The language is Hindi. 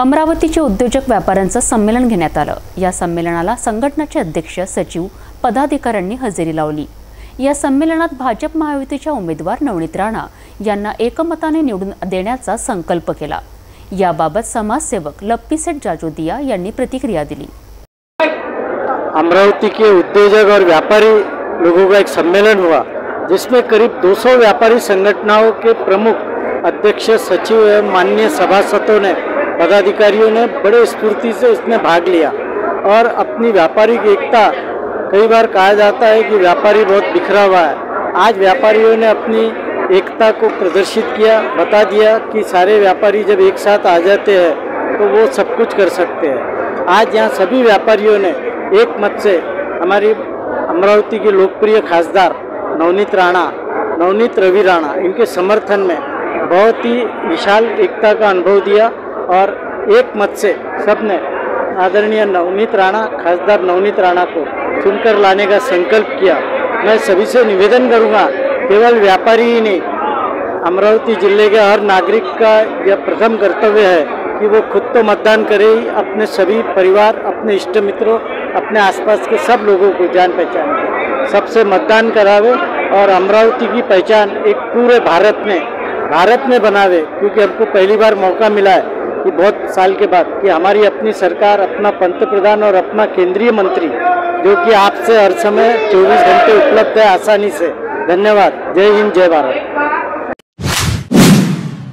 अमरावतीचे उद्योजक व्यापाऱ्यांचं संमेलन घेण्यात आलं. या संमेलनाला संघटनाचे अध्यक्ष सचिव पदाधिकाऱ्यांनी हजेरी लावली. या संमेलनात भाजप महायुतीच्या उमेदवार नवनीत राणा यांना एकमताने निवडून देण्याचा संकल्प केला. याबाबत समाजसेवक लप्पीसेठ जाजोदिया यांनी प्रतिक्रिया दिली. अमरावती के उद्योजक और व्यापारी लोगों का एक सम्मेलन हुआ जिसमें करीब 200 व्यापारी संगठनों के प्रमुख अध्यक्ष सचिव एवं माननीय सभासदों ने पदाधिकारियों ने बड़े स्फूर्ति से इसमें भाग लिया और अपनी व्यापारिक एकता, कई बार कहा जाता है कि व्यापारी बहुत बिखरा हुआ है। आज व्यापारियों ने अपनी एकता को प्रदर्शित किया, बता दिया कि सारे व्यापारी जब एक साथ आ जाते हैं तो वो सब कुछ कर सकते हैं। आज यहाँ सभी व्यापारियों ने एक मत से हमारी अमरावती के लोकप्रिय खासदार नवनीत राणा, नवनीत रवि राणा, इनके समर्थन में बहुत ही विशाल एकता का अनुभव दिया और एक मत से सबने आदरणीय नवनीत राणा, खासदार नवनीत राणा को चुनकर लाने का संकल्प किया। मैं सभी से निवेदन करूँगा, केवल व्यापारी ही नहीं, अमरावती ज़िले के हर नागरिक का यह प्रथम कर्तव्य है कि वो खुद तो मतदान करे ही, अपने सभी परिवार, अपने इष्ट मित्रों, अपने आसपास के सब लोगों को जान पहचान सबसे मतदान करावे और अमरावती की पहचान एक पूरे भारत में भारत में बनावे, क्योंकि हमको पहली बार मौका मिला है। कि बहुत साल के बाद कि हमारी अपनी सरकार, अपना पंत प्रधान और अपना केंद्रीय मंत्री, जो कि आपसे हर समय 24 घंटे उपलब्ध है आसानी से। धन्यवाद। जय हिंद, जय भारत।